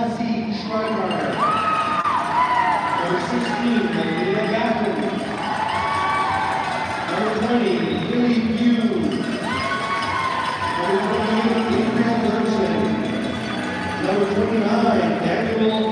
Cassie Schreiber. Number 16, Leah Gaffin. Number 20, Lily. Number 28, April Thurston. Number 29, Daniel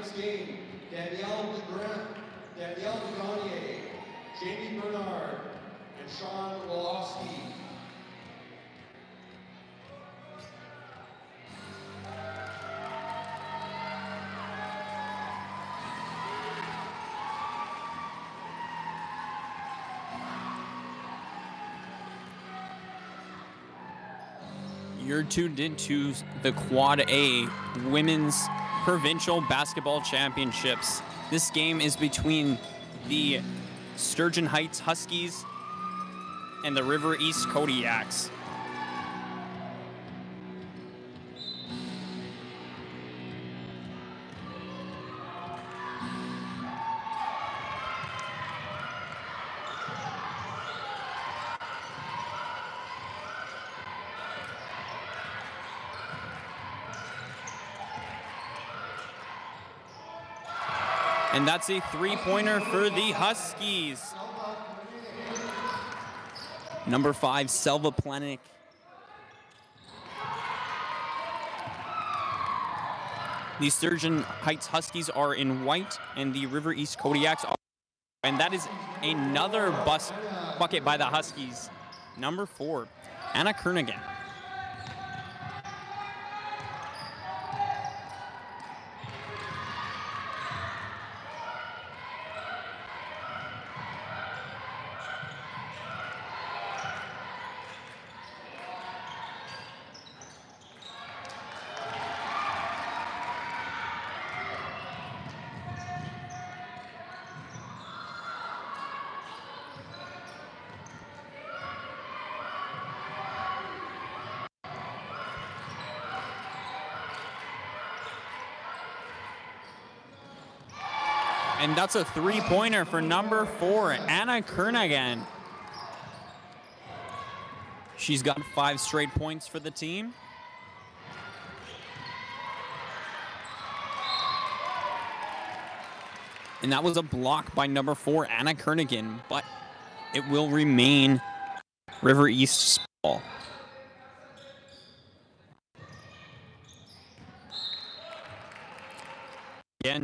tonight's game, Danielle DeGrant, Danielle DeGagnier, Jamie Bernard, and Sean Wolowski. You're tuned into the Quad A Women's Provincial Basketball Championships. This game is between the Sturgeon Heights Huskies and the River East Kodiaks. And that's a three pointer for the Huskies. Number five, Selva Plenick. The Sturgeon Heights Huskies are in white, and the River East Kodiaks are. And that is another bus bucket by the Huskies. Number four, Anna Kernigan. And that's a three pointer for number four, Anna Kernigan. She's got five straight points for the team. And that was a block by number four, Anna Kernigan, but it will remain River East's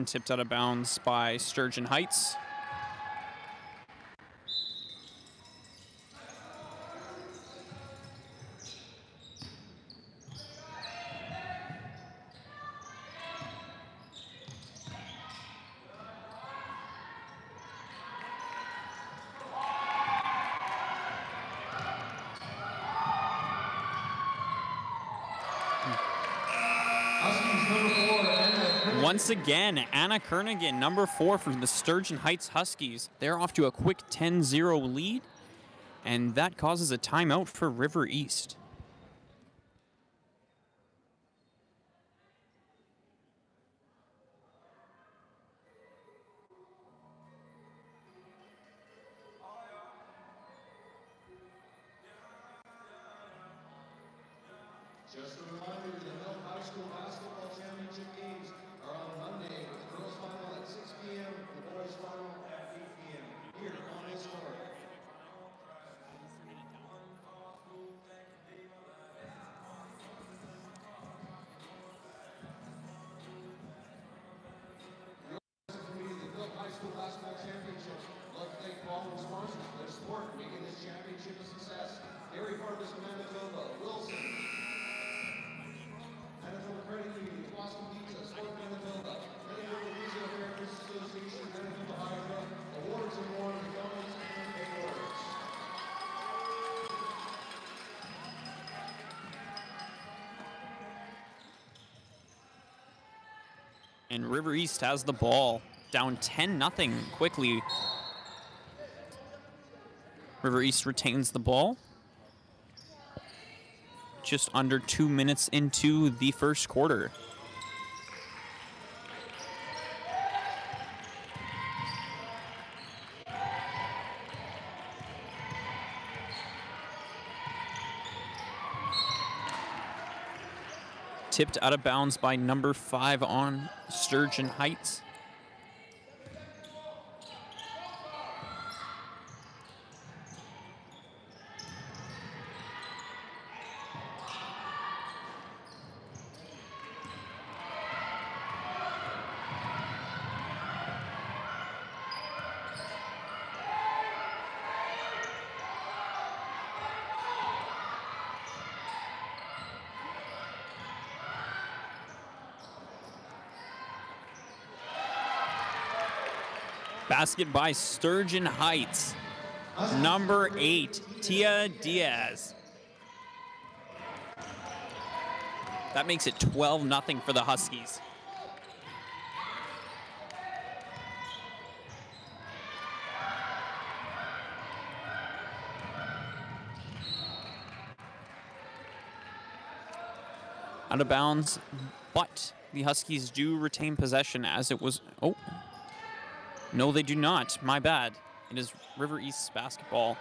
tipped out of bounds by Sturgeon Heights. Once again, Anna Kernigan, number four from the Sturgeon Heights Huskies. They're off to a quick 10-0 lead, and that causes a timeout for River East. And River East has the ball, down 10 nothing quickly. River East retains the ball. Just under two minutes into the first quarter. Tipped out of bounds by number five on Sturgeon Heights. Basket by Sturgeon Heights. Number eight, Tia Diaz. That makes it 12 nothing for the Huskies. Out of bounds, but the Huskies do retain possession as it was. Oh, no, they do not. My bad. It is River East's basketball.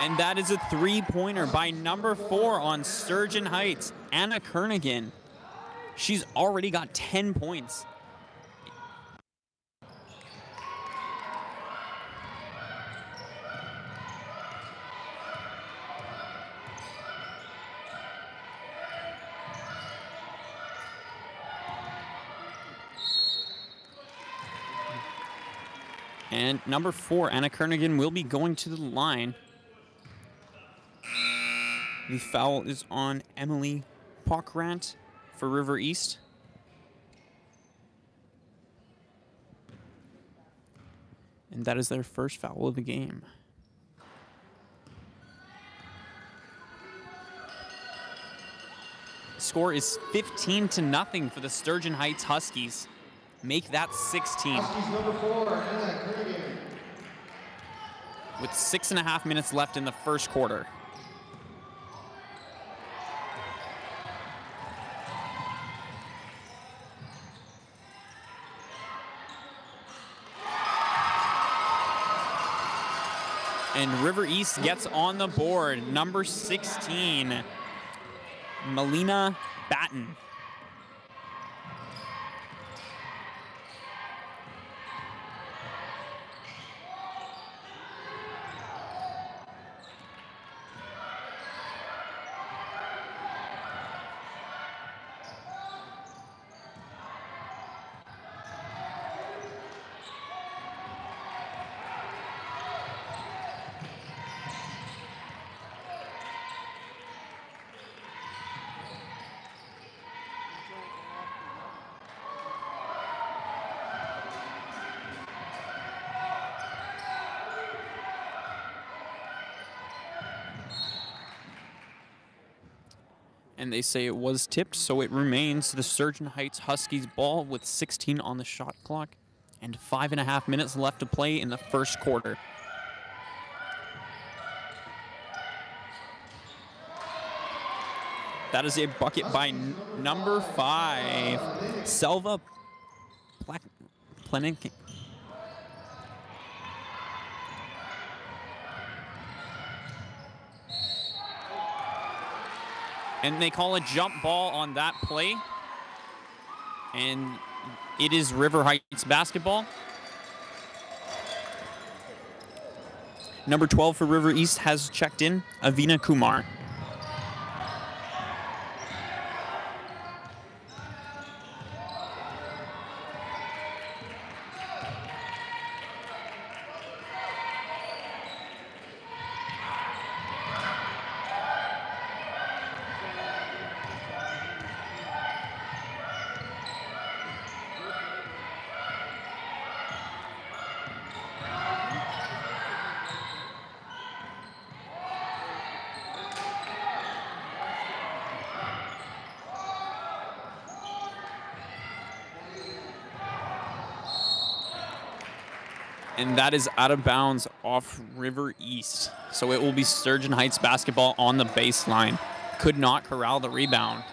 And that is a three-pointer by number four on Sturgeon Heights, Anna Kernigan. She's already got 10 points. Number four, Anna Kernigan, will be going to the line. The foul is on Emily Pockrant for River East. And that is their first foul of the game. Score is 15 to nothing for the Sturgeon Heights Huskies. Make that 16. Huskies number four, Anna Kerrigan. With six and a half minutes left in the first quarter. And River East gets on the board. Number 16, Melina Batten. And they say it was tipped, so it remains the Sturgeon Heights Huskies ball with 16 on the shot clock and five and a half minutes left to play in the first quarter. That is a bucket by number five, Selva Plenik. And they call a jump ball on that play. And it is River Heights basketball. Number 12 for River East has checked in, Avina Kumar. And that is out of bounds off River East. So it will be Sturgeon Heights basketball on the baseline. Could not corral the rebound.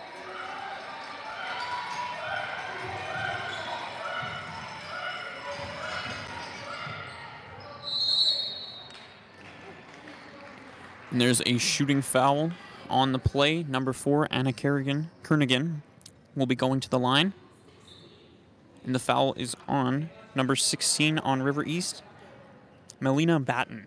And there's a shooting foul on the play. Number four, Anna Kerrigan, Kernigan will be going to the line. And the foul is on number 16 on River East, Melina Batten.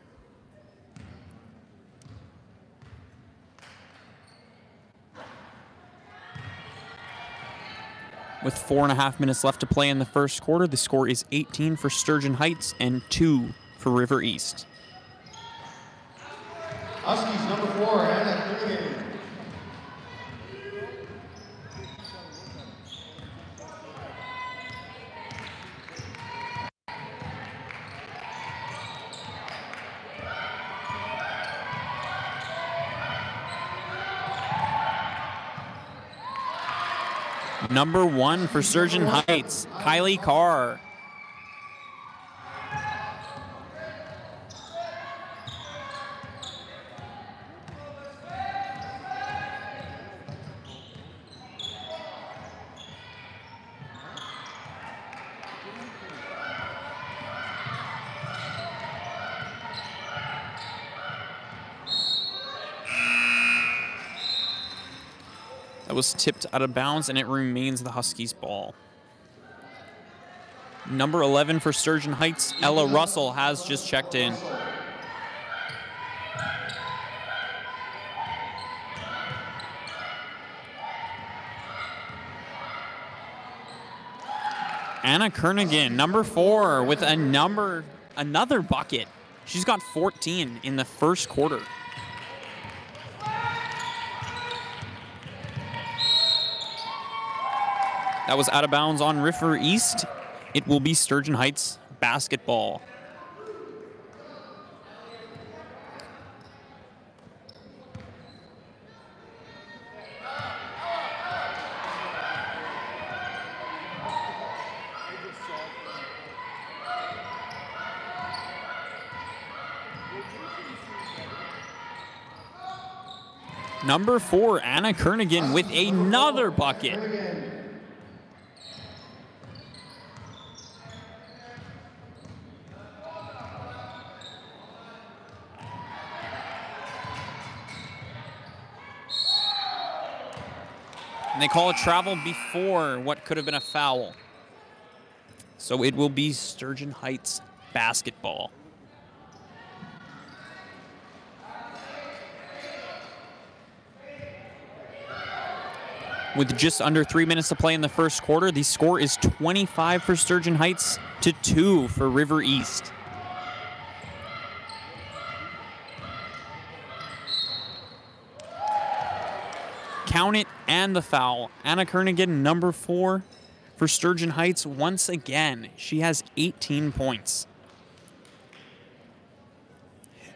With four and a half minutes left to play in the first quarter, the score is 18 for Sturgeon Heights and two for River East. Number one for Sturgeon Heights, Kylie Carr. Was tipped out of bounds, and it remains the Huskies' ball. Number 11 for Sturgeon Heights, Ella Russell has just checked in. Anna Kernigan, number four, with a number, another bucket. She's got 14 in the first quarter. That was out of bounds on River East. It will be Sturgeon Heights basketball. Number four, Anna Kernigan with another bucket. They call a travel before what could have been a foul. So it will be Sturgeon Heights basketball. With just under three minutes to play in the first quarter, the score is 25 for Sturgeon Heights to 2 for River East. Count it and the foul. Anna Kernigan, number four for Sturgeon Heights once again. She has 18 points.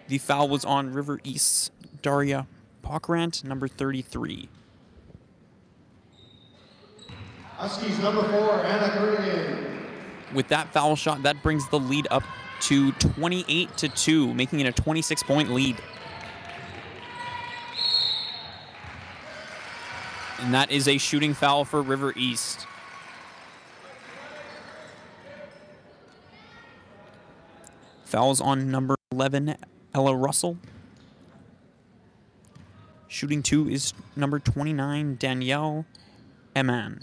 The foul was on River East's Daria Pokrant, number 33. Huskies number four, Anna Kernigan. With that foul shot, that brings the lead up to 28 to 2, making it a 26 point lead. And that is a shooting foul for River East. Fouls on number 11, Ella Russell. Shooting two is number 29, Danielle Eman.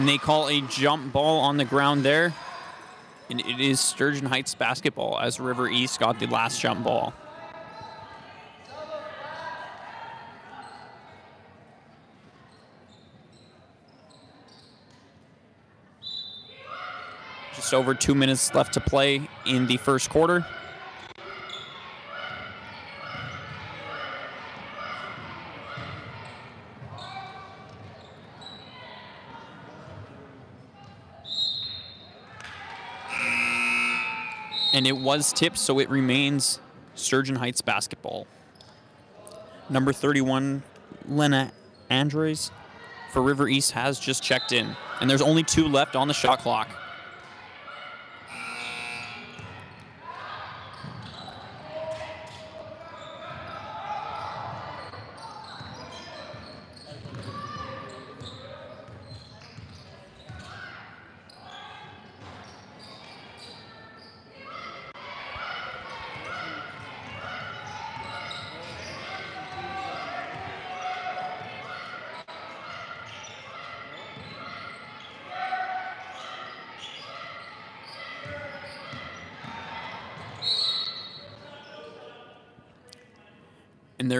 And they call a jump ball on the ground there. And it is Sturgeon Heights basketball as River East got the last jump ball. Just over two minutes left to play in the first quarter. And it was tipped, so it remains Sturgeon Heights basketball. Number 31, Lena Andres for River East has just checked in, and there's only two left on the shot clock.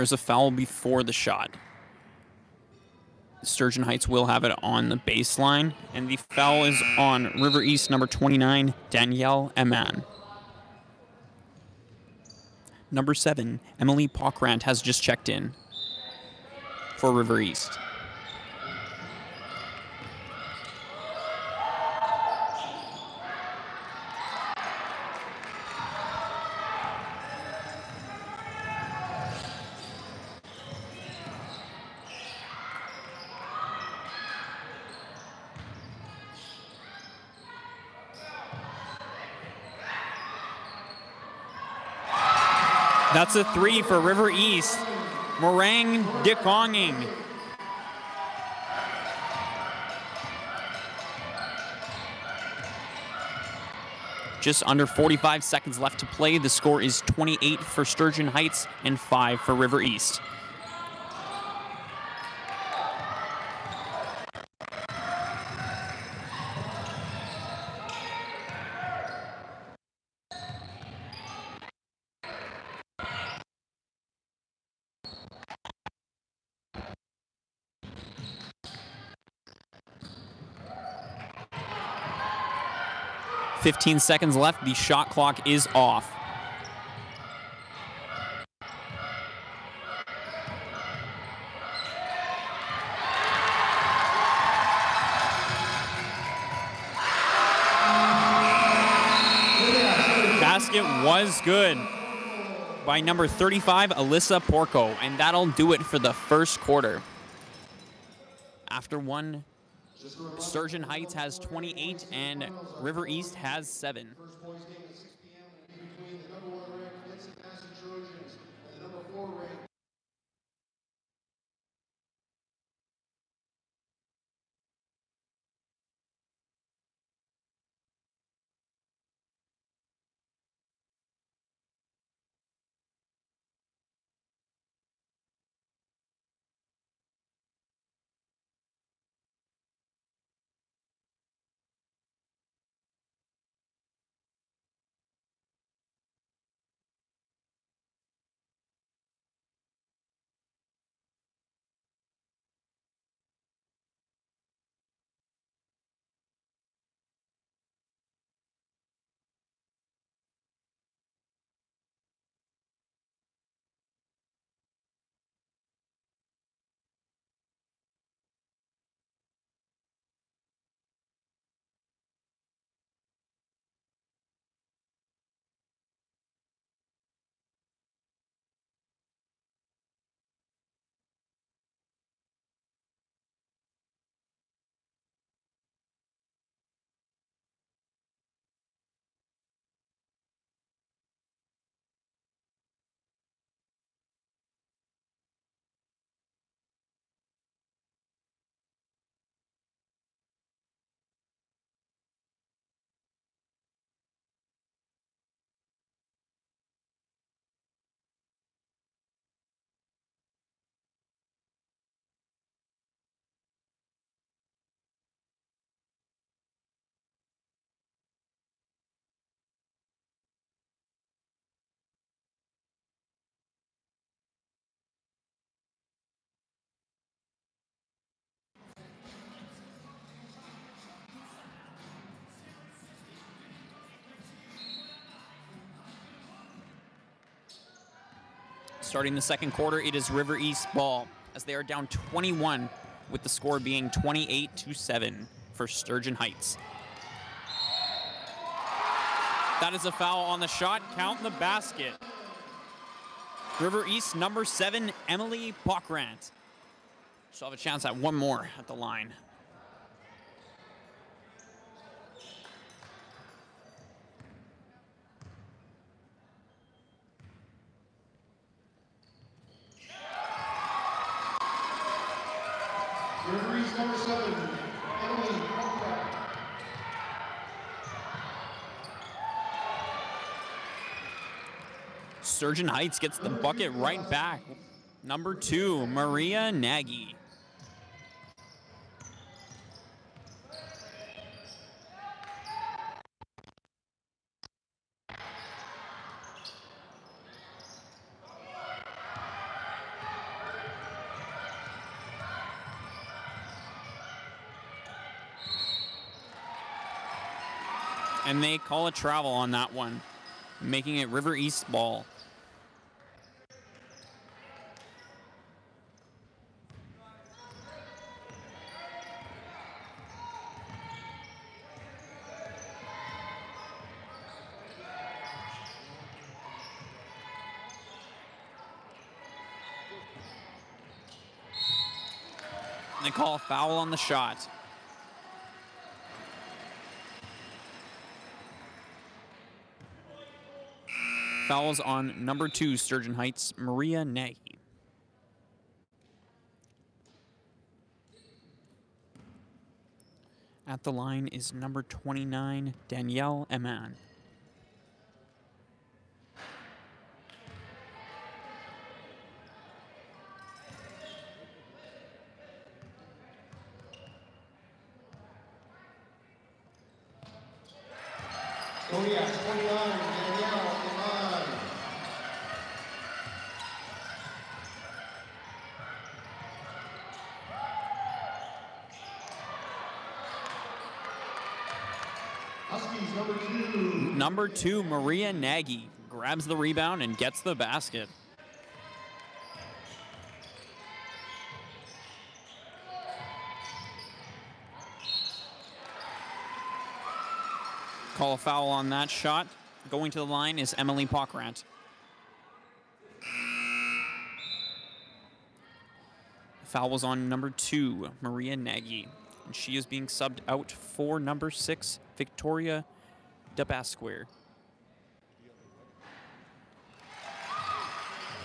There's a foul before the shot. Sturgeon Heights will have it on the baseline, and the foul is on River East number 29, Danielle Eman. Number seven, Emily Pockrant has just checked in for River East. 'That's a three for River East. Morang Dikonging. Just under 45 seconds left to play. The score is 28 for Sturgeon Heights and 5 for River East. 15 seconds left. The shot clock is off. Basket was good by number 35, Alyssa Porco, and that'll do it for the first quarter. After one Sturgeon Heights has 28 and River East has 7. Starting the second quarter, it is River East ball as they are down 21 with the score being 28 to 7 for Sturgeon Heights. That is a foul on the shot. Count the basket. River East number seven, Emily Bockrant. She'll have a chance at one more at the line. Sturgeon Heights gets the bucket right back. Number two, Maria Nagy. And they call a travel on that one, making it River East ball. And they call a foul on the shot. Fouls on number two, Sturgeon Heights, Maria Nagy. At the line is number 29, Danielle Eman. Number two, Maria Nagy, grabs the rebound and gets the basket. Call a foul on that shot. Going to the line is Emily Pockrant. Foul was on number two, Maria Nagy. And she is being subbed out for number six, Victoria Dabasquare.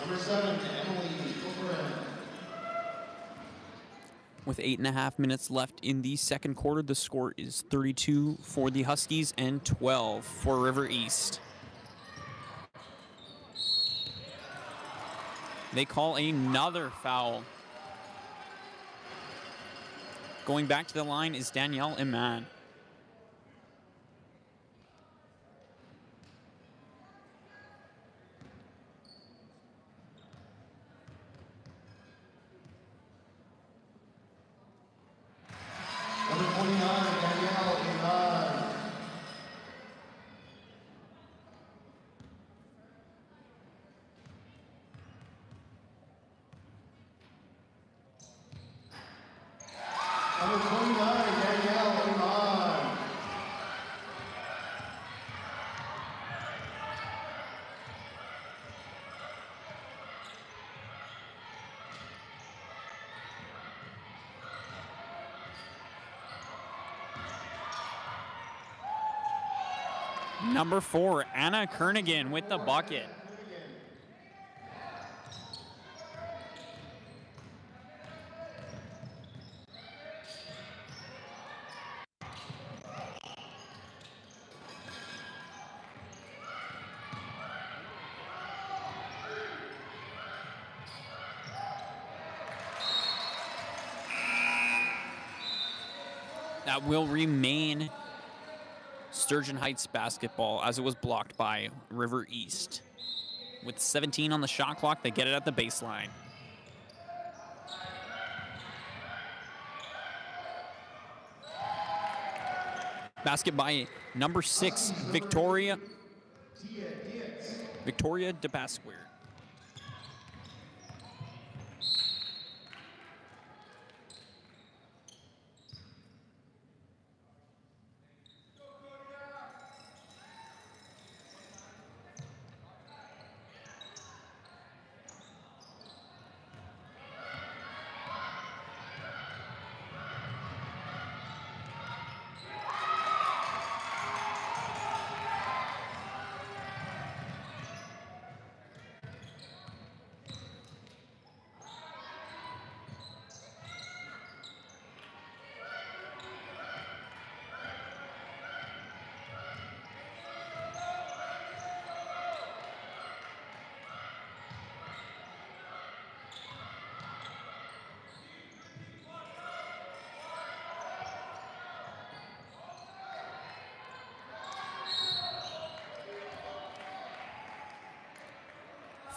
Number seven, Emily Corcoran. With eight and a half minutes left in the second quarter, the score is 32 for the Huskies and 12 for River East. They call another foul. Going back to the line is Danielle Iman. Number four, Anna Kernigan with the bucket. That will remain Sturgeon Heights basketball as it was blocked by River East. With 17 on the shot clock, they get it at the baseline. Basket by number six, Victoria. Victoria DeBasquare.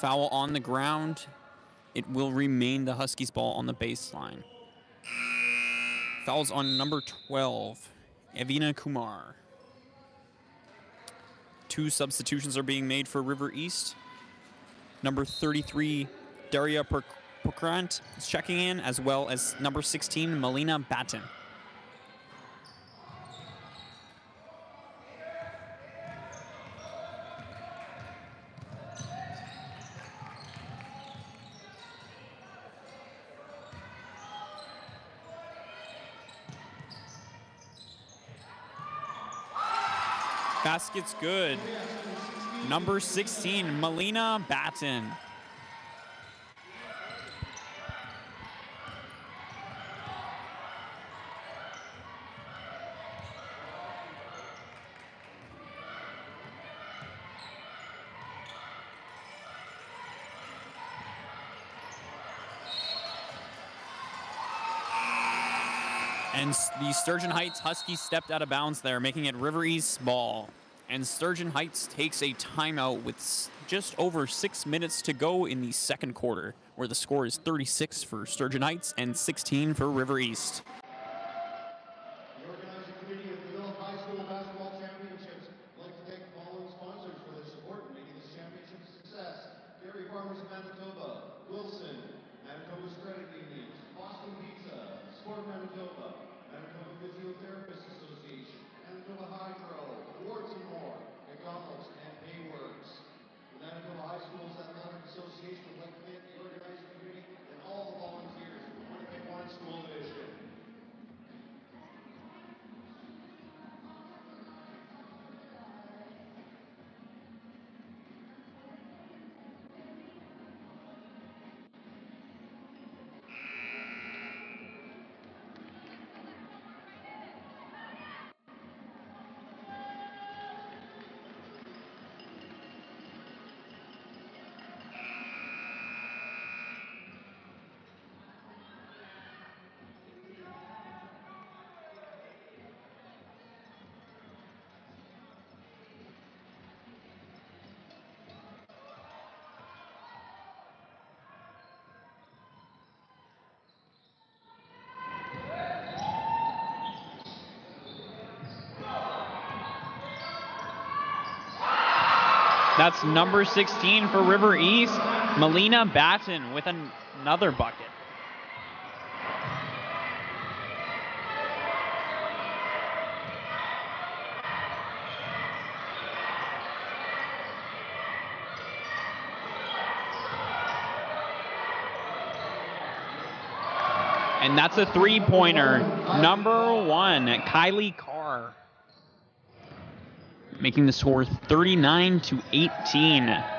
Foul on the ground. It will remain the Huskies ball on the baseline. Fouls on number 12, Evina Kumar. Two substitutions are being made for River East. Number 33, Daria Pokrant is checking in, as well as number 16, Melina Batten. Basket's good. Number 16, Melina Batten. And the Sturgeon Heights Huskies stepped out of bounds there, making it River East ball. And Sturgeon Heights takes a timeout with just over six minutes to go in the second quarter, where the score is 36 for Sturgeon Heights and 16 for River East. That's number 16 for River East, Melina Batten with an another bucket. And that's a three pointer. Number one, Kylie Carr making the score 39 to 18.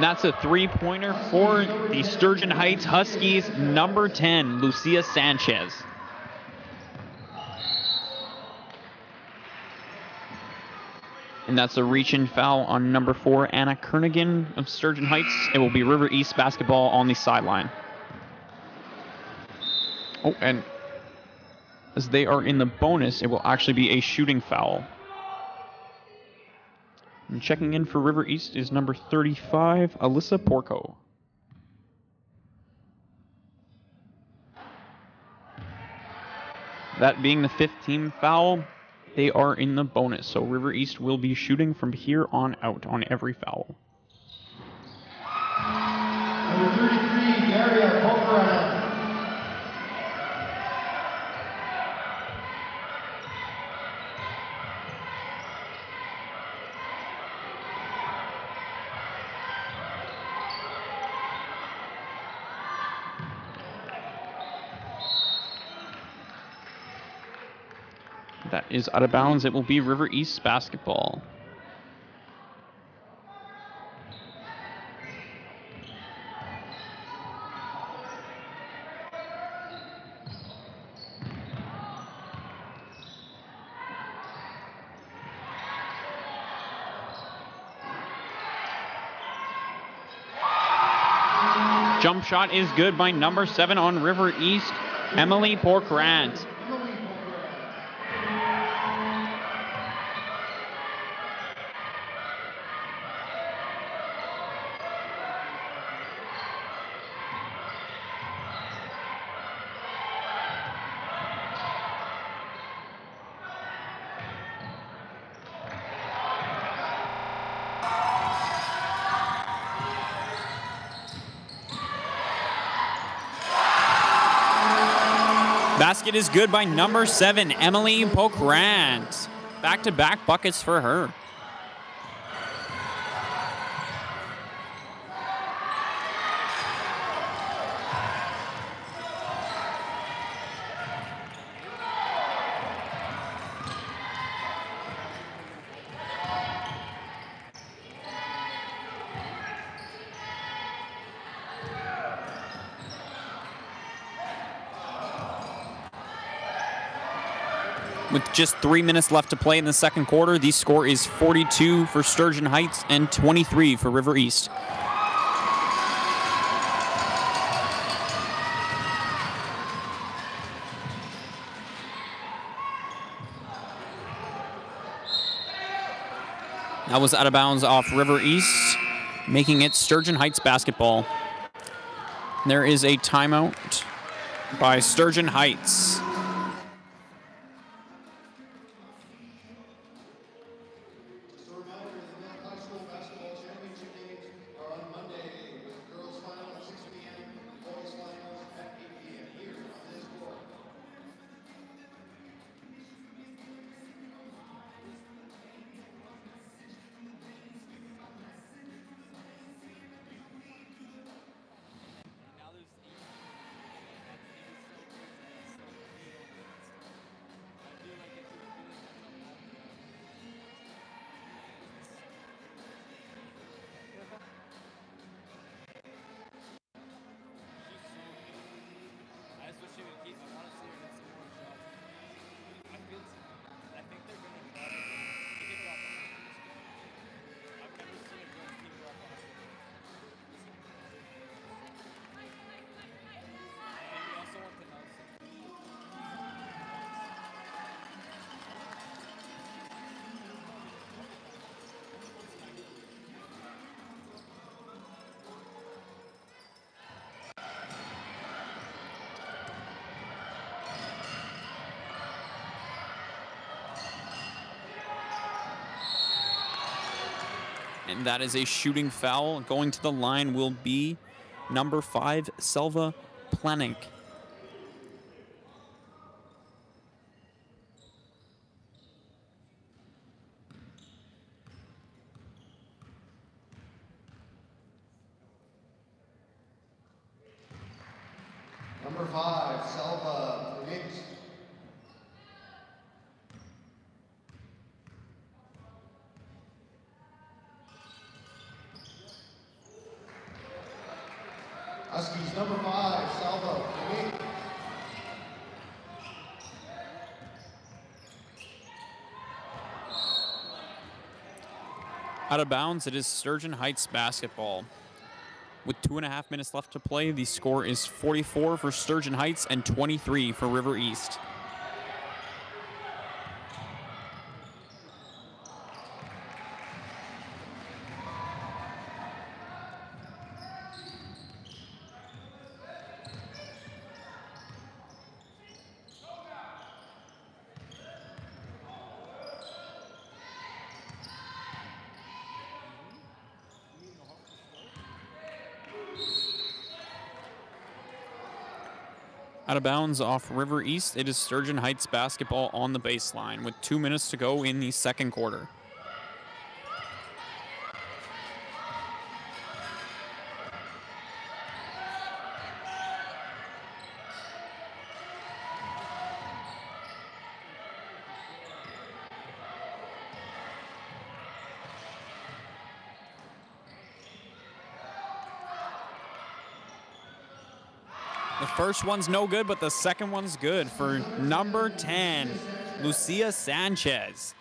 And that's a three pointer for the Sturgeon Heights Huskies, number 10, Lucia Sanchez. And that's a reach in foul on number four, Anna Kernigan of Sturgeon Heights. It will be River East basketball on the sideline. Oh, and as they are in the bonus, it will actually be a shooting foul. And checking in for River East is number 35, Alyssa Porco. That being the fifth team foul, they are in the bonus. So River East will be shooting from here on out on every foul. is out of bounds. It will be River East basketball. Jump shot is good by number seven on River East, Emily Porkrant. Basket is good by number seven, Emily Pokrant. Back to back buckets for her. With just three minutes left to play in the second quarter, the score is 42 for Sturgeon Heights and 23 for River East. That was out of bounds off River East, making it Sturgeon Heights basketball. There is a timeout by Sturgeon Heights. That is a shooting foul. Going to the line will be number five, Selva Planink. Number five, Selva Mix. Huskies, number five, Salvo Mix. Out of bounds, it is Sturgeon Heights basketball. With two and a half minutes left to play, the score is 44 for Sturgeon Heights and 23 for River East. Out of bounds off River East, it is Sturgeon Heights basketball on the baseline with two minutes to go in the second quarter. The first one's no good, but the second one's good for number 10, Lucia Sanchez.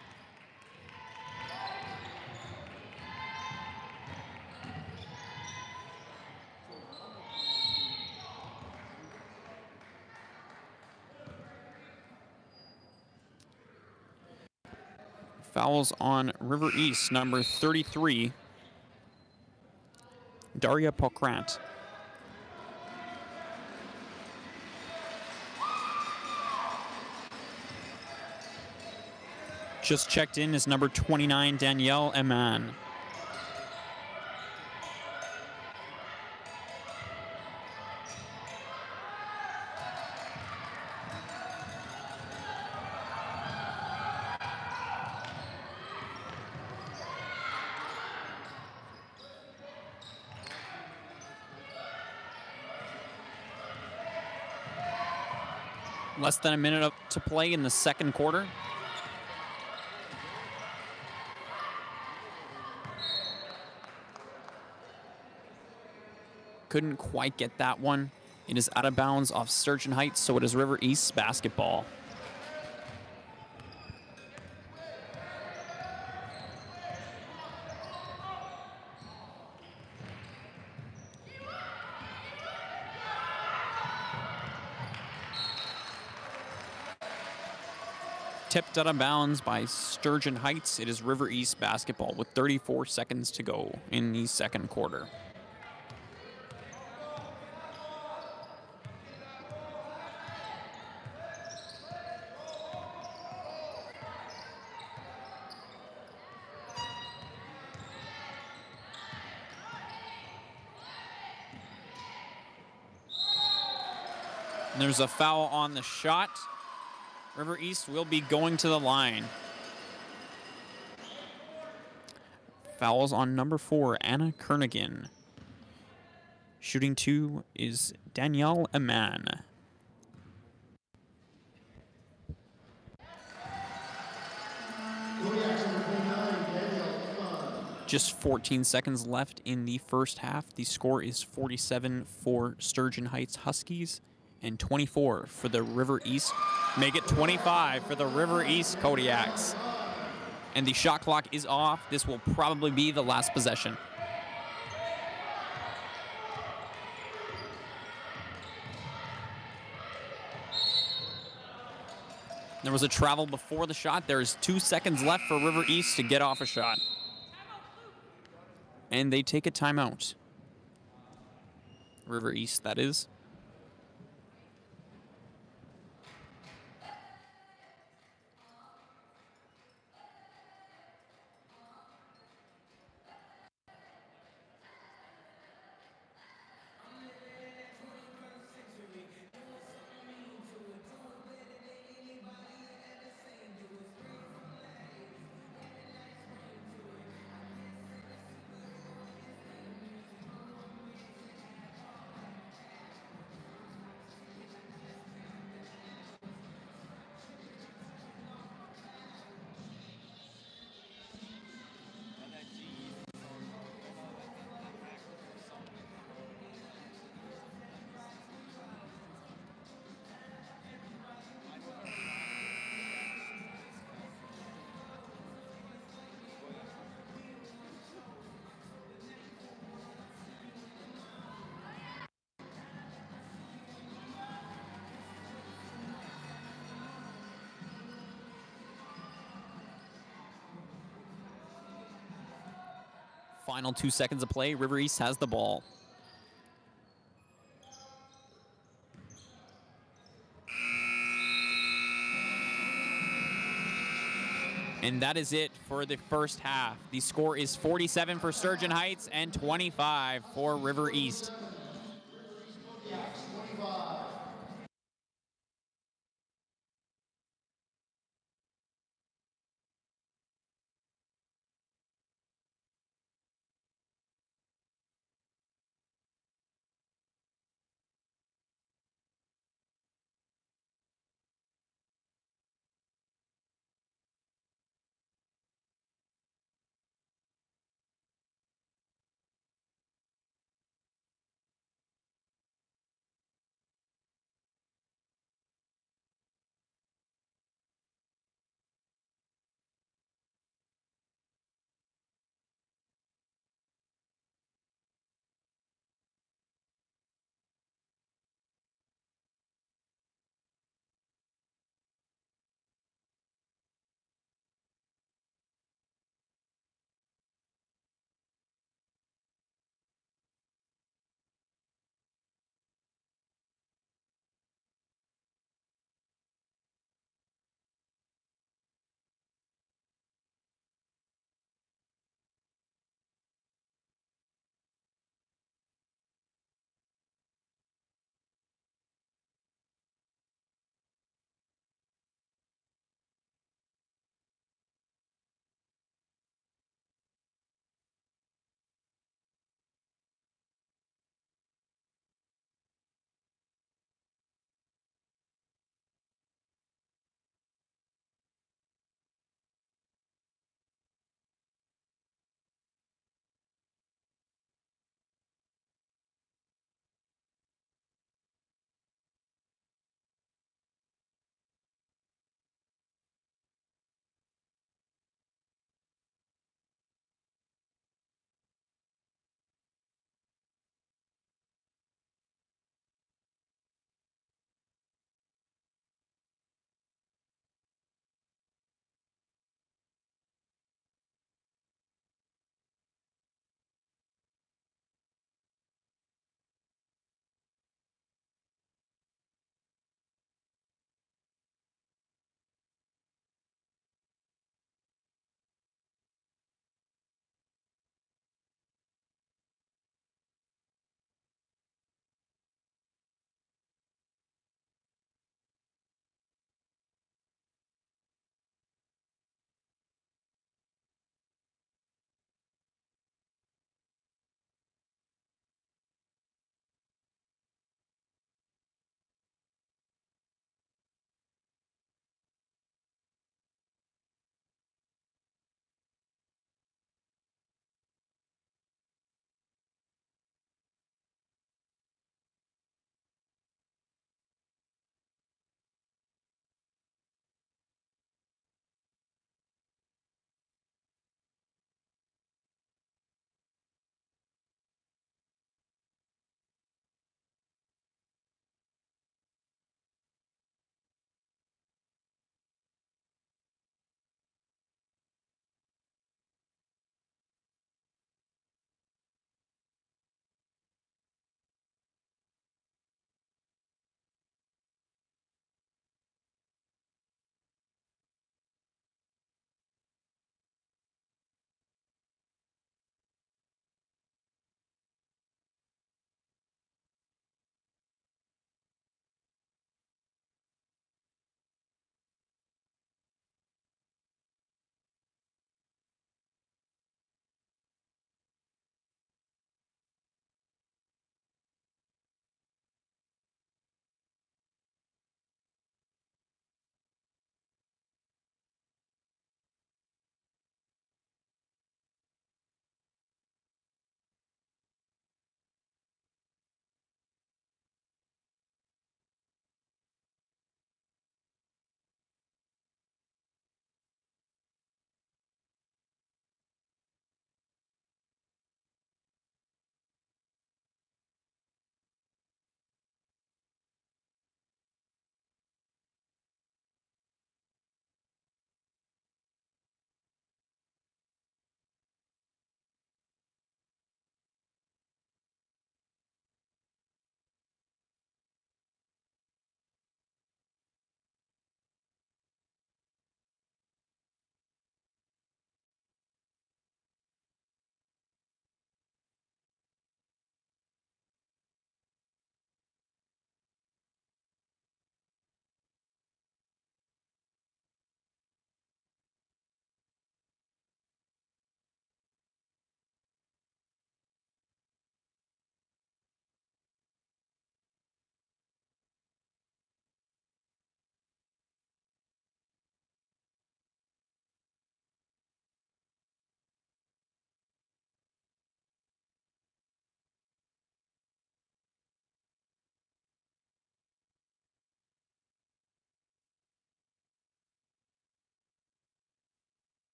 Fouls on River East, number 33, Daria Pokrant. Just checked in is number 29, Danielle Eman. Less than a minute to play in the second quarter. Couldn't quite get that one. It is out of bounds off Sturgeon Heights, so it is River East basketball. tipped out of bounds by Sturgeon Heights. It is River East basketball with 34 seconds to go in the second quarter. There's a foul on the shot. River East will be going to the line. Fouls on number four, Anna Kernigan. Shooting two is Danielle Aman. Just 14 seconds left in the first half. The score is 47 for Sturgeon Heights Huskies and 24 for the River East. Make it 25 for the River East Kodiaks. And the shot clock is off. This will probably be the last possession. There was a travel before the shot. There's two seconds left for River East to get off a shot. And they take a timeout. River East, that is. Final two seconds of play. River East has the ball. And that is it for the first half. The score is 47 for Sturgeon Heights and 25 for River East.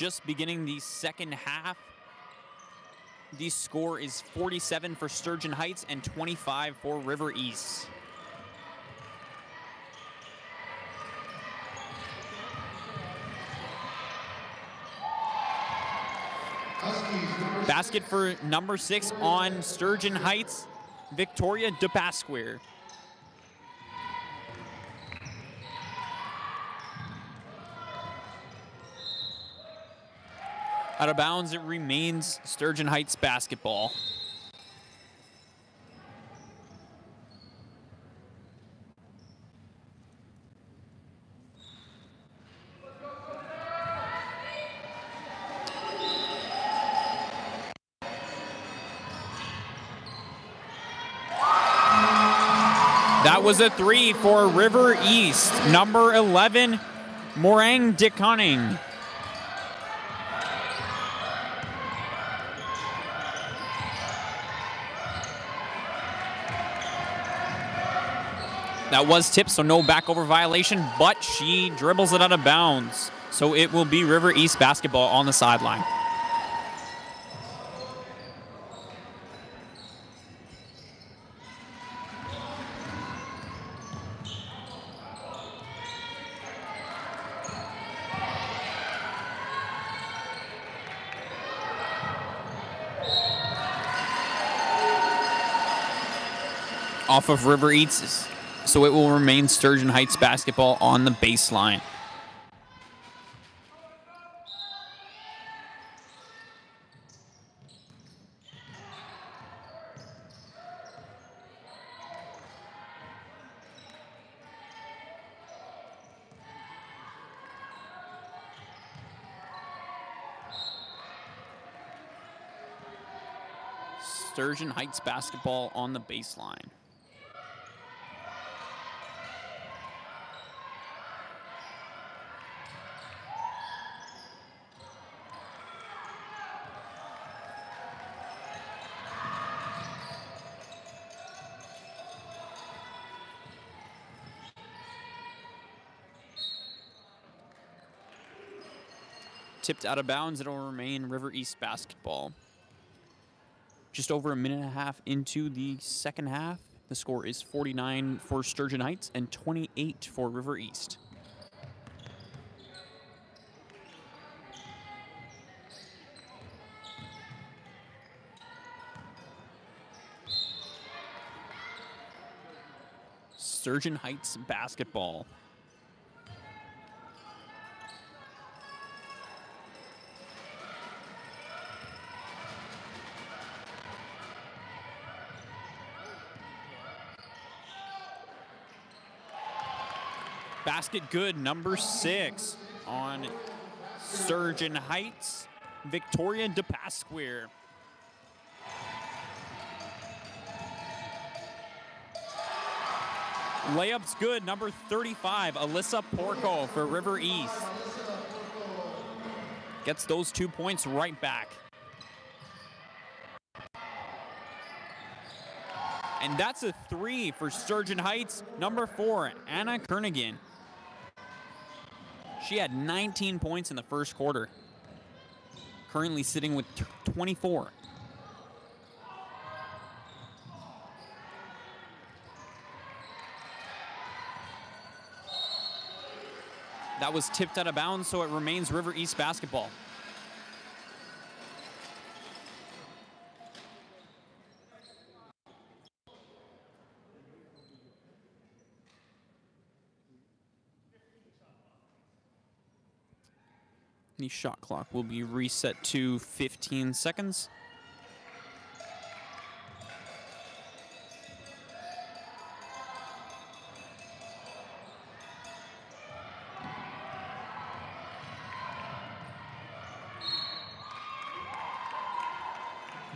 Just beginning the second half. The score is 47 for Sturgeon Heights and 25 for River East. Basket for number six on Sturgeon Heights, Victoria DePasquire. Out of bounds, it remains Sturgeon Heights basketball. That was a three for River East. Number 11, Morang DeCunning. That was tipped, so no back over violation, but she dribbles it out of bounds. So it will be River East basketball on the sideline. Off of River East so it will remain Sturgeon Heights basketball on the baseline. Sturgeon Heights basketball on the baseline. Tipped out of bounds. It'll remain River East basketball. Just over a minute and a half into the second half. The score is 49 for Sturgeon Heights and 28 for River East. Sturgeon Heights basketball. Basket good, number six on Sturgeon Heights, Victoria DePasquire. Layup's good, number 35, Alyssa Porco for River East. Gets those two points right back. And that's a three for Sturgeon Heights, number four, Anna Kernigan. She had 19 points in the first quarter. Currently sitting with 24. That was tipped out of bounds, so it remains River East basketball. The shot clock will be reset to 15 seconds.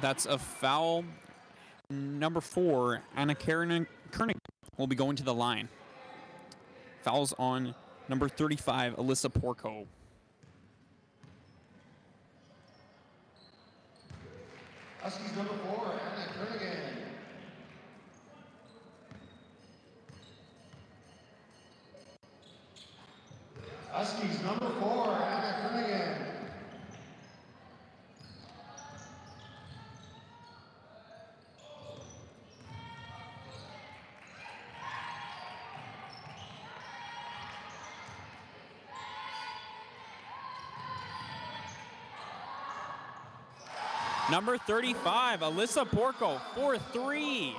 That's a foul. Number four, Anna Kernig will be going to the line. Fouls on number 35, Alyssa Porco. Huskies number Number 35, Alyssa Porco, 4-3.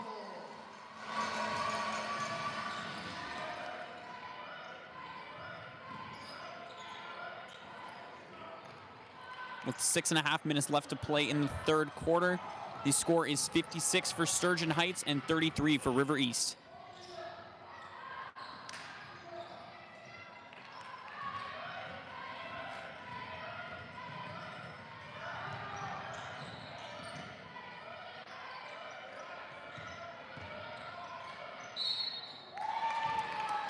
With six and a half minutes left to play in the third quarter, the score is 56 for Sturgeon Heights and 33 for River East.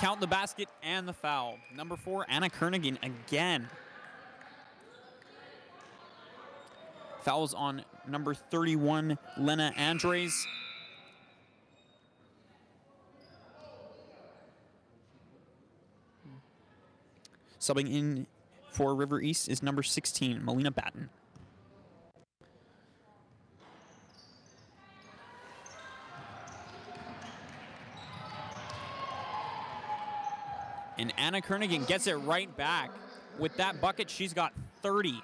Count the basket and the foul. Number four, Anna Kernigan again. Fouls on number 31, Lena Andres. Subbing in for River East is number 16, Melina Batten. And Anna Kernigan gets it right back. With that bucket, she's got 30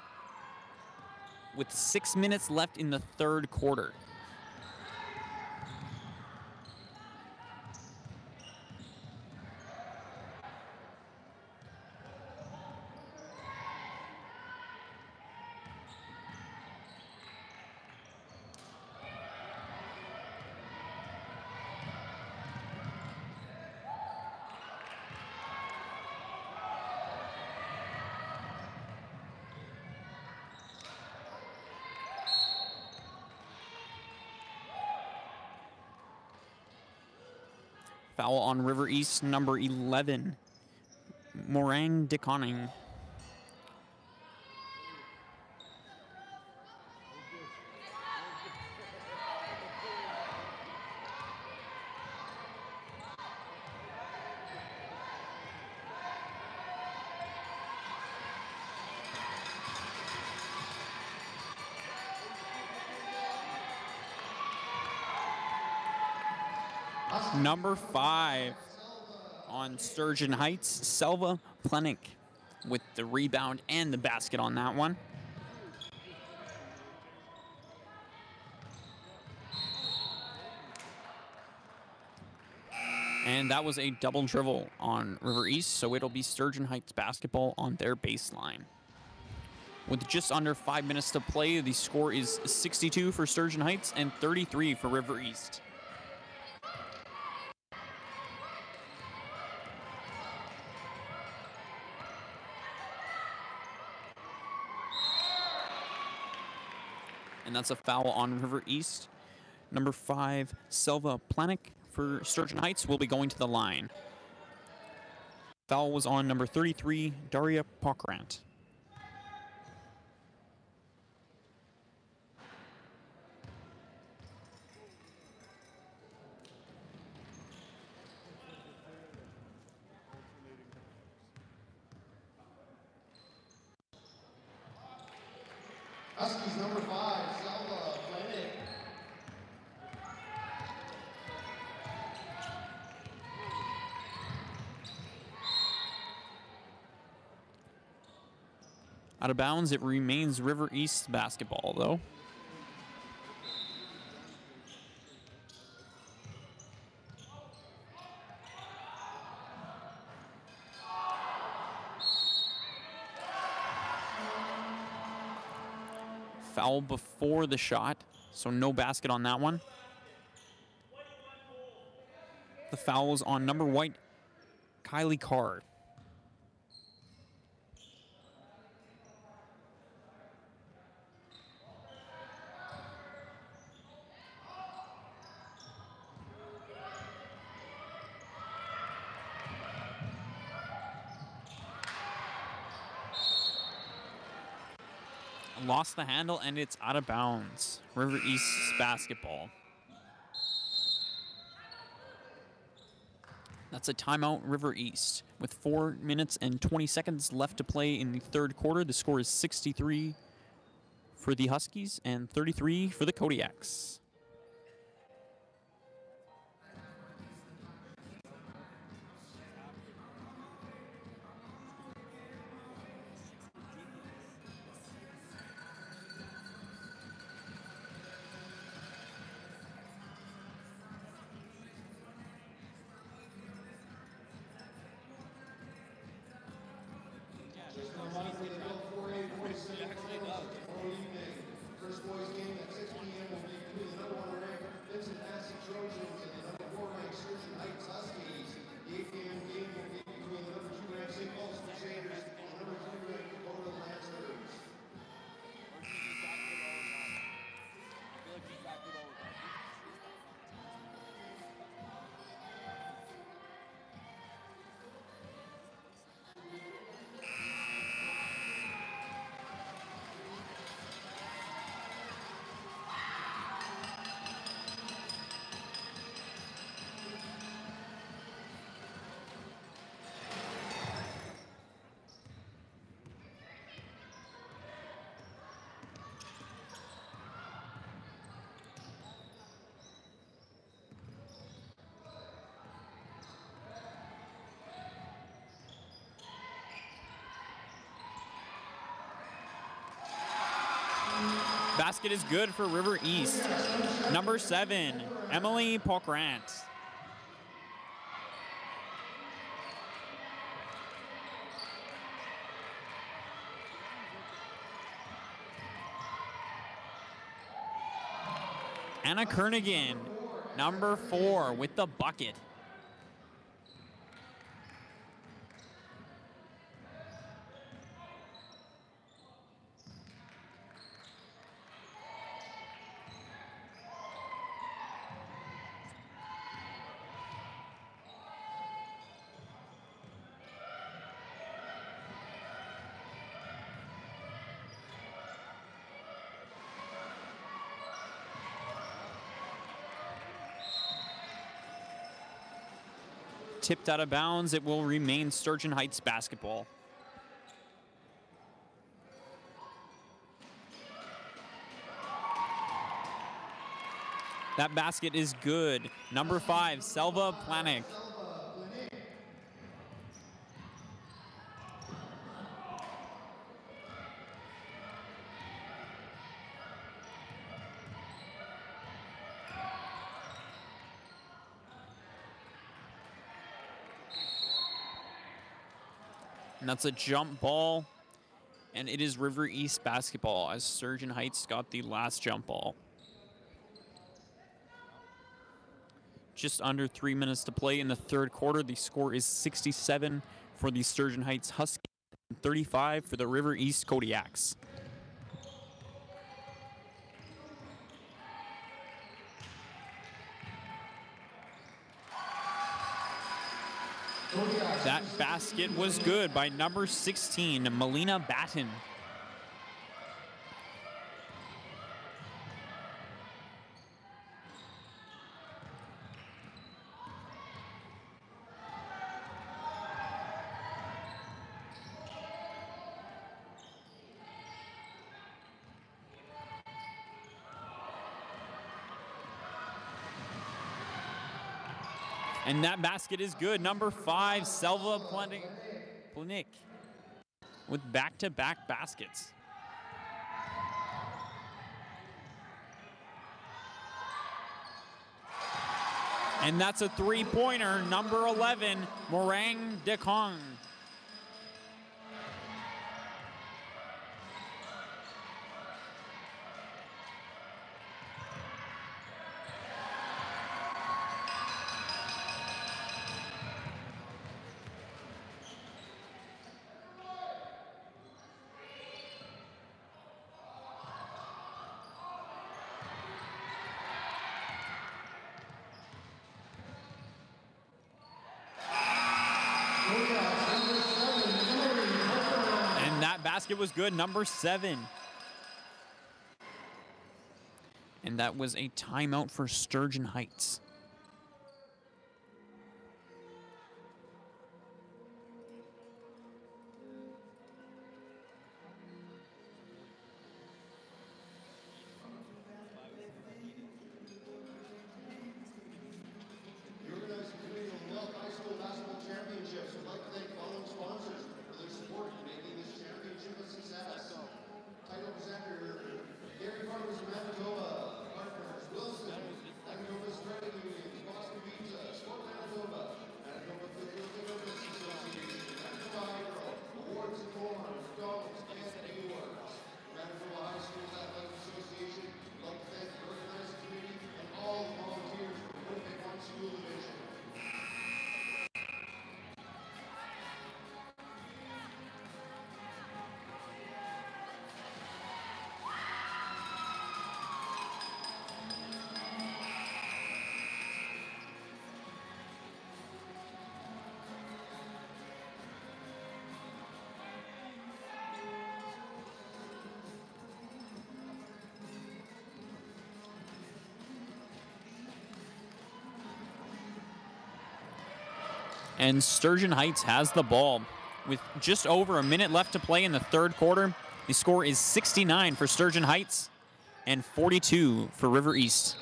with six minutes left in the third quarter. Foul on River East, number 11, Morang DeConning. Number five on Sturgeon Heights, Selva Plenick with the rebound and the basket on that one. And that was a double dribble on River East, so it'll be Sturgeon Heights basketball on their baseline. With just under five minutes to play, the score is 62 for Sturgeon Heights and 33 for River East. And that's a foul on River East. Number five, Selva Planick for Sturgeon Heights will be going to the line. Foul was on number 33, Daria Pokrant. Out of bounds, it remains River East basketball, though. Foul before the shot, so no basket on that one. The foul was on number white, Kylie Carr. Lost the handle and it's out of bounds. River East basketball. That's a timeout, River East. With four minutes and 20 seconds left to play in the third quarter, the score is 63 for the Huskies and 33 for the Kodiaks. Basket is good for River East. Number seven, Emily Pokrant. Anna Kernigan, number four, with the bucket. Tipped out of bounds, it will remain Sturgeon Heights basketball. That basket is good. Number five, Selva Planik. That's a jump ball. And it is River East basketball as Sturgeon Heights got the last jump ball. Just under three minutes to play in the third quarter. The score is 67 for the Sturgeon Heights Huskies, and 35 for the River East Kodiaks. That basket was good by number 16, Melina Batten. And that basket is good. Number five, Selva Planik with back-to-back baskets. And that's a three-pointer, number 11, Morang De Kong. And that basket was good, number seven. And that was a timeout for Sturgeon Heights. And Sturgeon Heights has the ball. With just over a minute left to play in the third quarter, the score is 69 for Sturgeon Heights and 42 for River East.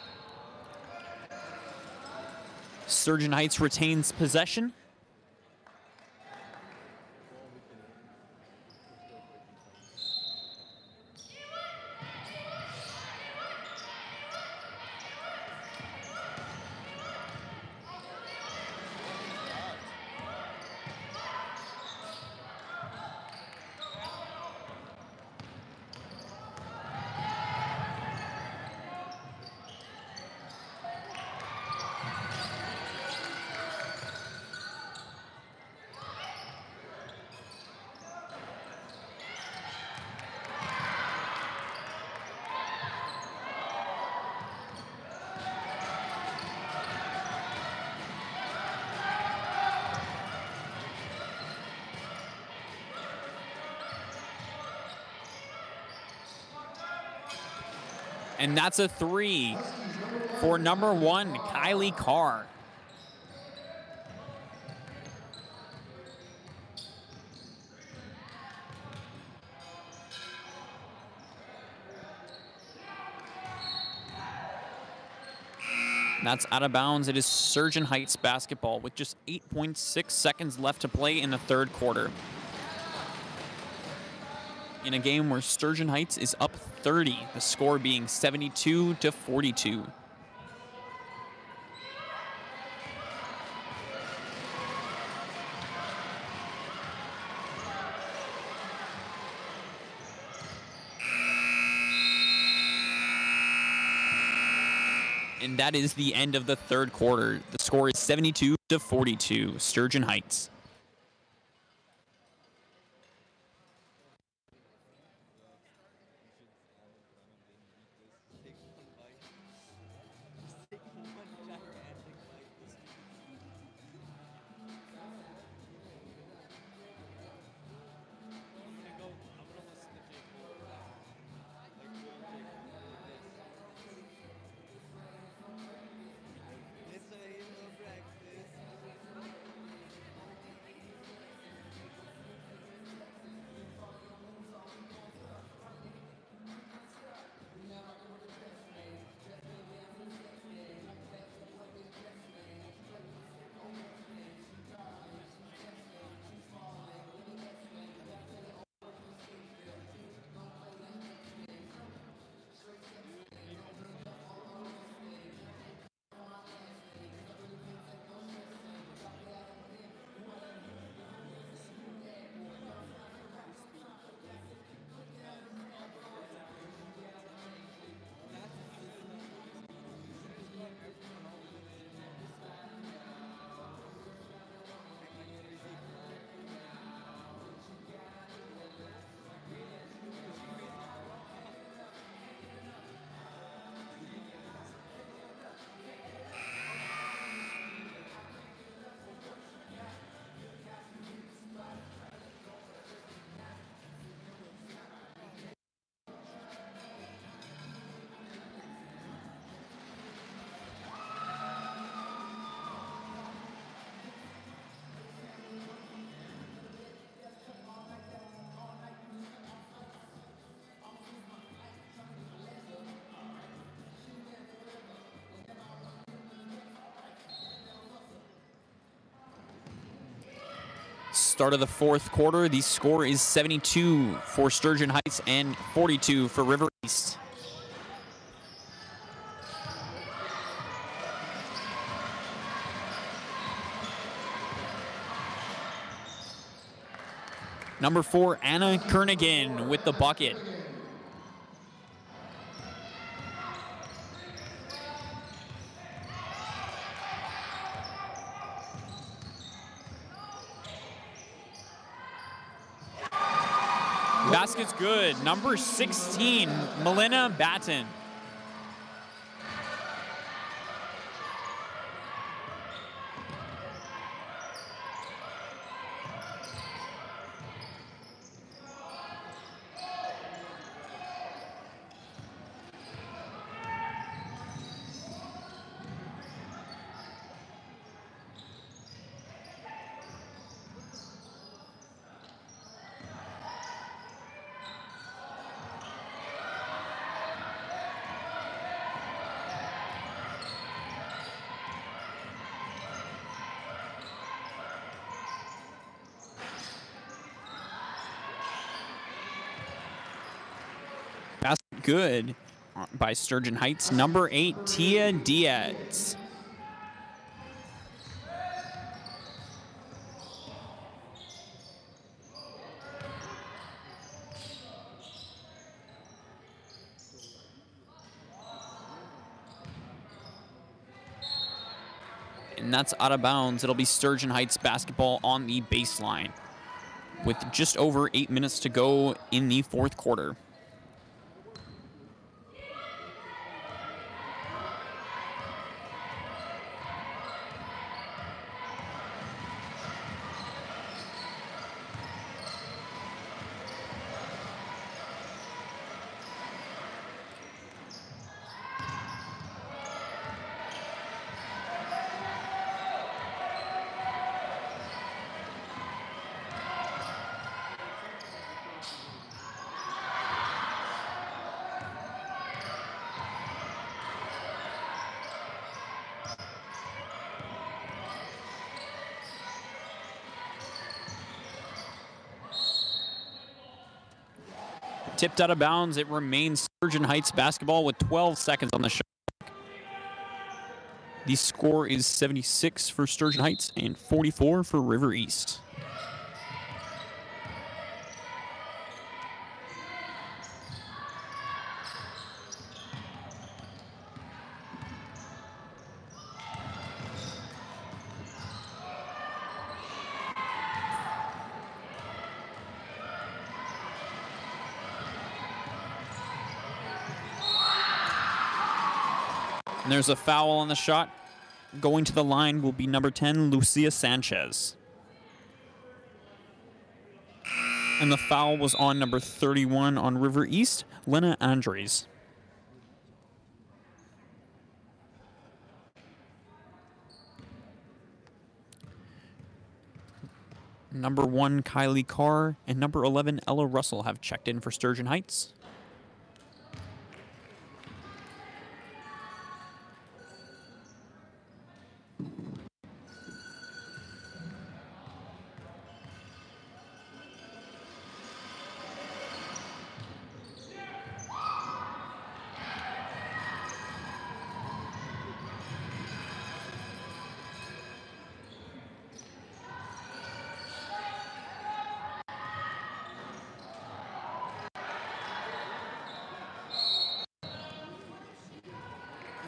Sturgeon Heights retains possession. And that's a three for number one, Kylie Carr. That's out of bounds. It is Sturgeon Heights basketball with just 8.6 seconds left to play in the third quarter. In a game where Sturgeon Heights is up 30, the score being 72 to 42. And that is the end of the third quarter. The score is 72 to 42, Sturgeon Heights. Start of the fourth quarter, the score is 72 for Sturgeon Heights and 42 for River East. Number four, Anna Kernigan with the bucket. Basket's good. Number 16, Melina Batten. Good by Sturgeon Heights. Number eight, Tia Diaz. and that's out of bounds. It'll be Sturgeon Heights basketball on the baseline with just over eight minutes to go in the fourth quarter. Tipped out of bounds. It remains Sturgeon Heights basketball with 12 seconds on the shot. The score is 76 for Sturgeon Heights and 44 for River East. There's a foul on the shot. Going to the line will be number 10, Lucia Sanchez. And the foul was on number 31 on River East, Lena Andres. Number one, Kylie Carr, and number 11, Ella Russell have checked in for Sturgeon Heights.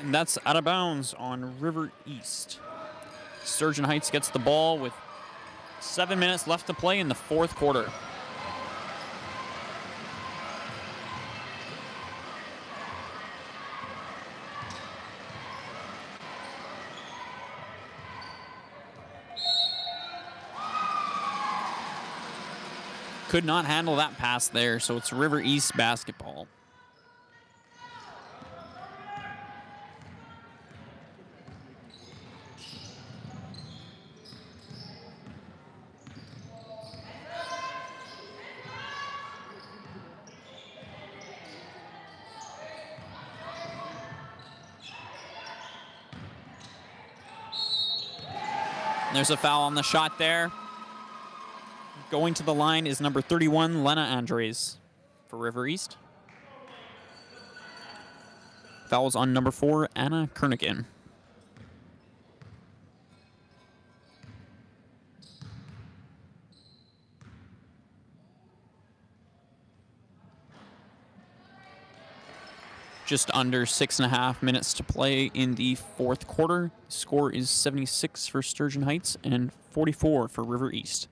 And that's out of bounds on River East. Sturgeon Heights gets the ball with seven minutes left to play in the fourth quarter. Could not handle that pass there, so it's River East basketball. There's a foul on the shot there. Going to the line is number 31, Lena Andres for River East. Fouls on number four, Anna Kernigan. Just under six and a half minutes to play in the fourth quarter. Score is 76 for Sturgeon Heights and 44 for River East.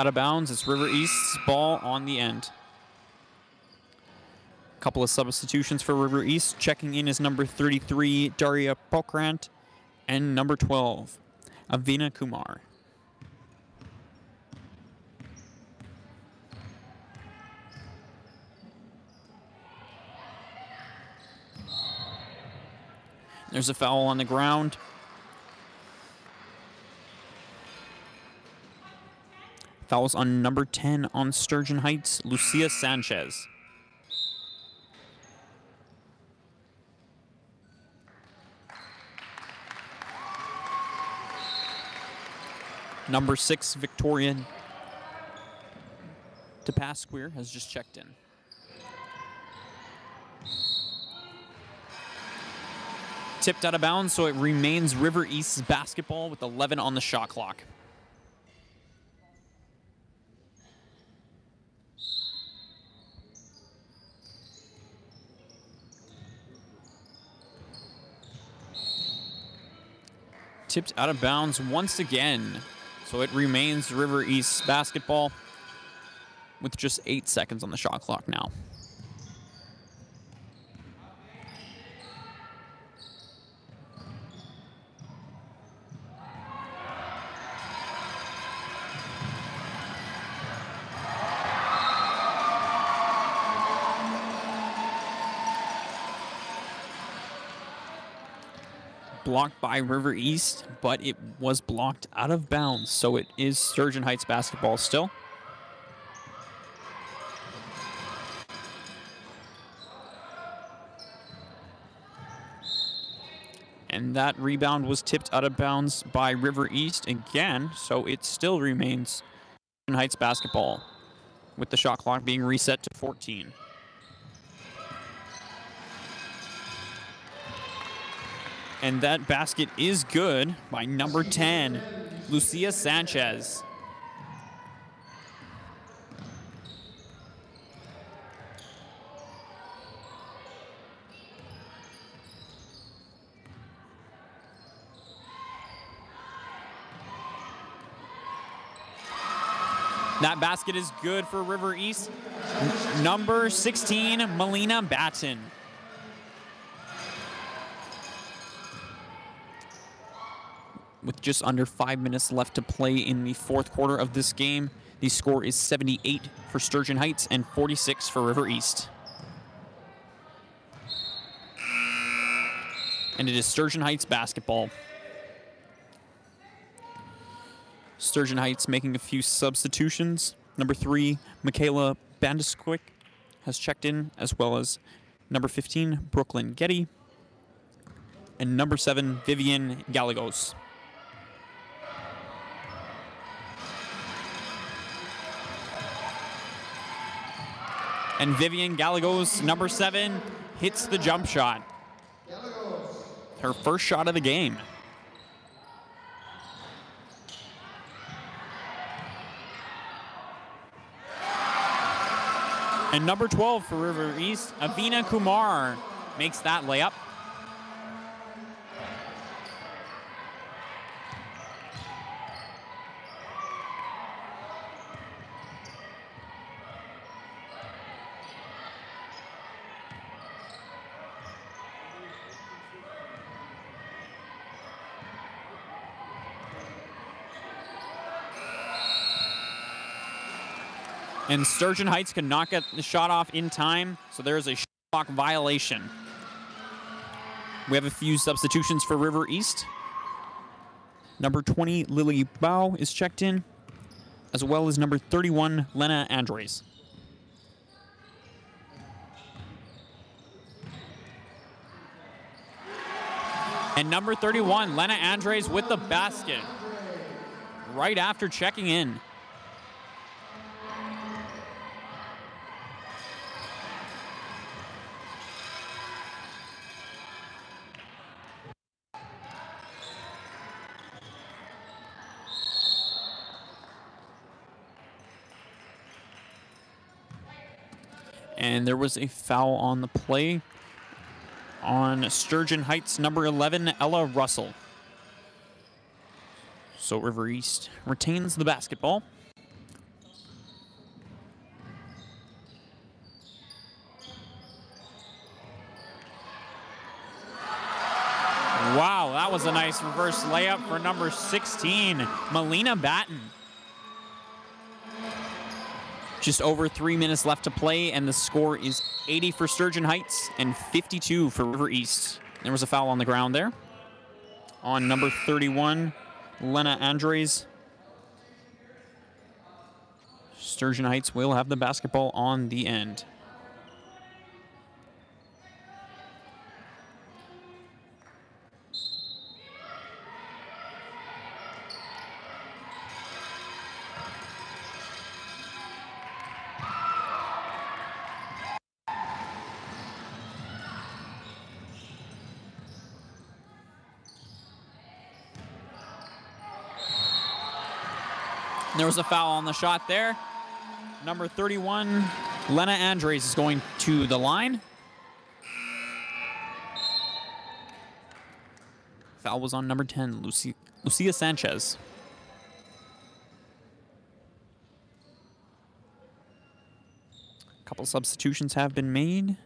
Out of bounds, it's River East's ball on the end. A Couple of substitutions for River East. Checking in is number 33, Daria Pokrant, and number 12, Avina Kumar. There's a foul on the ground. Fouls on number 10 on Sturgeon Heights, Lucia Sanchez. Number six, Victorian DePasquire has just checked in. Tipped out of bounds, so it remains River East's basketball with 11 on the shot clock. Tipped out of bounds once again. So it remains River East basketball with just eight seconds on the shot clock now. Blocked by River East, but it was blocked out of bounds. So it is Sturgeon Heights basketball still. And that rebound was tipped out of bounds by River East again, so it still remains Sturgeon Heights basketball with the shot clock being reset to 14. And that basket is good by number 10, Lucia Sanchez. That basket is good for River East. Number 16, Melina Batten. With just under five minutes left to play in the fourth quarter of this game. The score is 78 for Sturgeon Heights and 46 for River East. And it is Sturgeon Heights basketball. Sturgeon Heights making a few substitutions. Number three, Michaela Bandisquick has checked in, as well as number 15, Brooklyn Getty, and number seven, Vivian Gallegos. And Vivian Gallegos, number seven, hits the jump shot. Her first shot of the game. And number 12 for River East, Avina Kumar makes that layup. And Sturgeon Heights could not get the shot off in time, so there is a clock violation. We have a few substitutions for River East. Number 20, Lily Bao is checked in, as well as number 31, Lena Andres. And number 31, Lena Andres with the basket right after checking in. And there was a foul on the play on Sturgeon Heights number 11, Ella Russell. So River East retains the basketball. Wow, that was a nice reverse layup for number 16, Melina Batten. Just over three minutes left to play, and the score is 80 for Sturgeon Heights and 52 for River East. There was a foul on the ground there on number 31, Lena Andres. Sturgeon Heights will have the basketball on the end. Was a foul on the shot there. Number 31, Lena Andres is going to the line. Foul was on number 10, Lucy, Lucia Sanchez. A couple substitutions have been made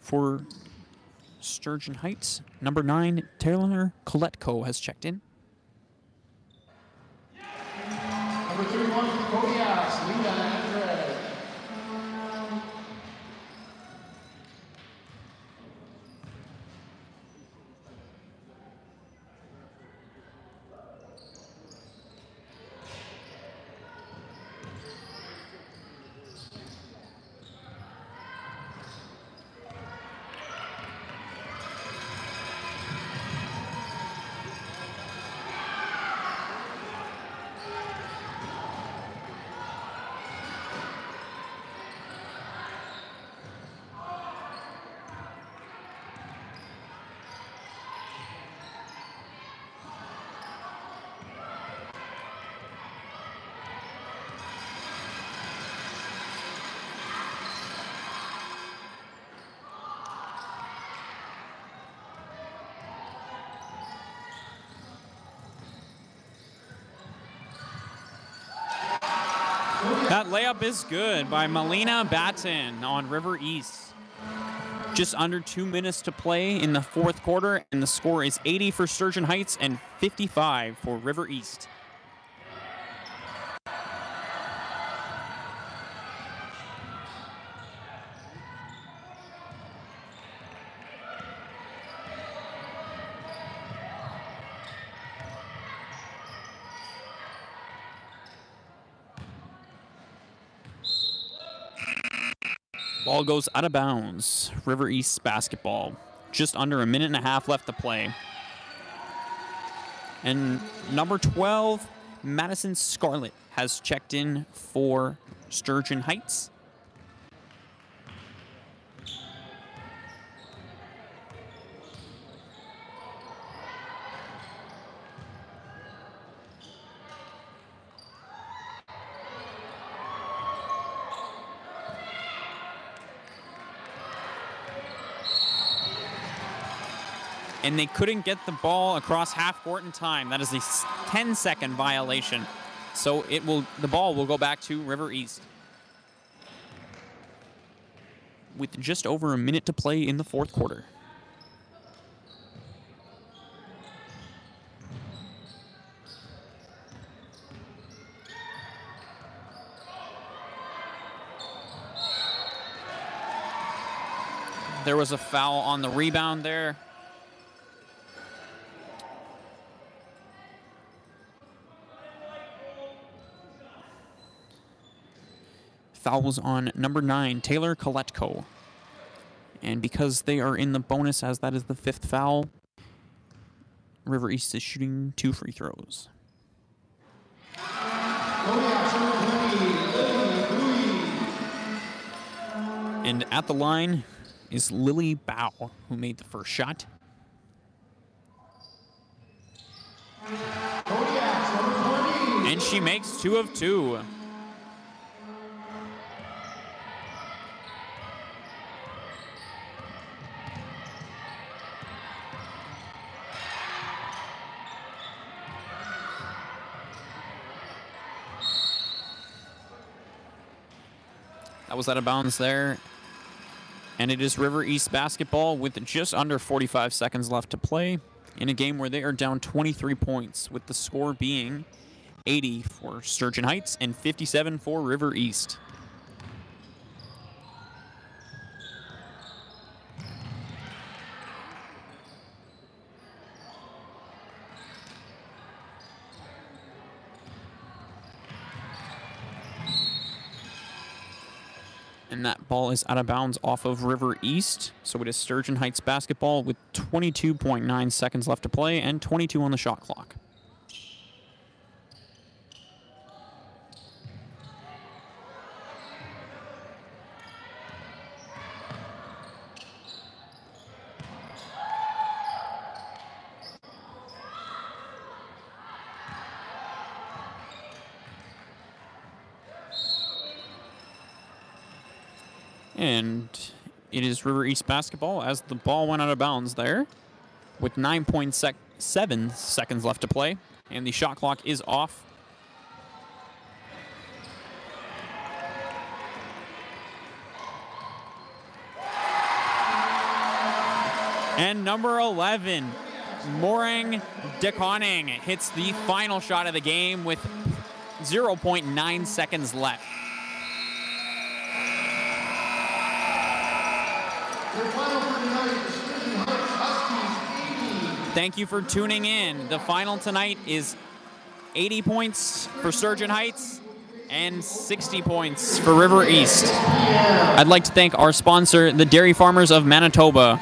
for Sturgeon Heights. Number 9, Taylor Coletko has checked in. Number 31 for Kodiaks, Lena layup is good by Melina Batten on River East. Just under two minutes to play in the fourth quarter, and the score is 80 for Sturgeon Heights and 55 for River East. Ball goes out of bounds. River East basketball. Just under a minute and a half left to play. And number 12, Madison Scarlett, has checked in for Sturgeon Heights. And they couldn't get the ball across half court in time. That is a 10 second violation. So it will the ball will go back to River East. With just over a minute to play in the fourth quarter. There was a foul on the rebound there. Foul was on number nine, Taylor Coletko. And because they are in the bonus, as that is the fifth foul, River East is shooting two free throws. Kodiaks, number 20, Lily Louis. And at the line is Lily Bao, who made the first shot. Kodiaks, number 20. And she makes two of two. Was out of bounds there. And it is River East basketball with just under 45 seconds left to play in a game where they are down 23 points, with the score being 80 for Sturgeon Heights and 57 for River East. Ball is out of bounds off of River East. So it is Sturgeon Heights basketball with 22.9 seconds left to play and 22 on the shot clock. And it is River East basketball as the ball went out of bounds there with 9.7 seconds left to play. And the shot clock is off. And number 11, Morang DeConning hits the final shot of the game with 0.9 seconds left. Thank you for tuning in. The final tonight is 80 points for Sturgeon Heights and 60 points for River East. I'd like to thank our sponsor, the Dairy Farmers of Manitoba.